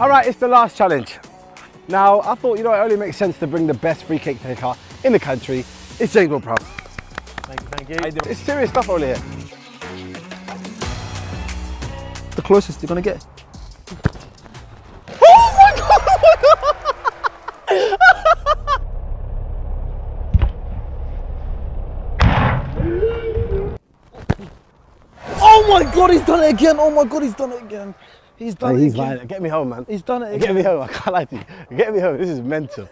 All right, it's the last challenge. Now, I thought, you know, it only makes sense to bring the best free kick taker in the country. It's James Ward-Prowse. Thank you, thank you. It's serious stuff over here. The closest you're gonna get. Oh, oh my god! Oh my god, he's done it again. Oh my god, he's done it again. He's done Hey, it he's again. lying. Get me home, man. He's done it Get me home. I can't lie to you. Get me home. This is mental.